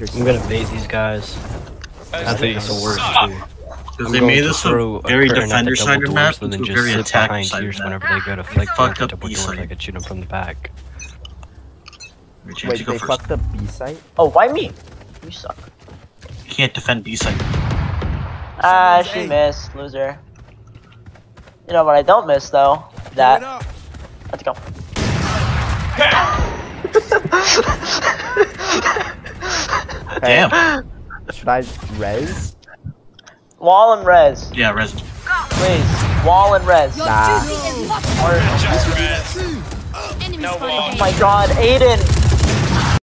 I'm gonna bait these guys. I think it's the worst too. Because I'm they made this throw a very curtain at the defender double sided doors map and then just very attack behind sided ears map. whenever they go to flank fucked the up double B doors. side. I could shoot them from the back. Wait, you have to Wait, they first. fucked up B site? Oh, why me? You suck. You can't defend B site. Ah, she missed, loser. You know what I don't miss though? That. Let's go. Damn. Should I res? Wall and res, Yeah, res. please. Wall and res. Nah. Just res. Or- Enemy oh my god, Aiden!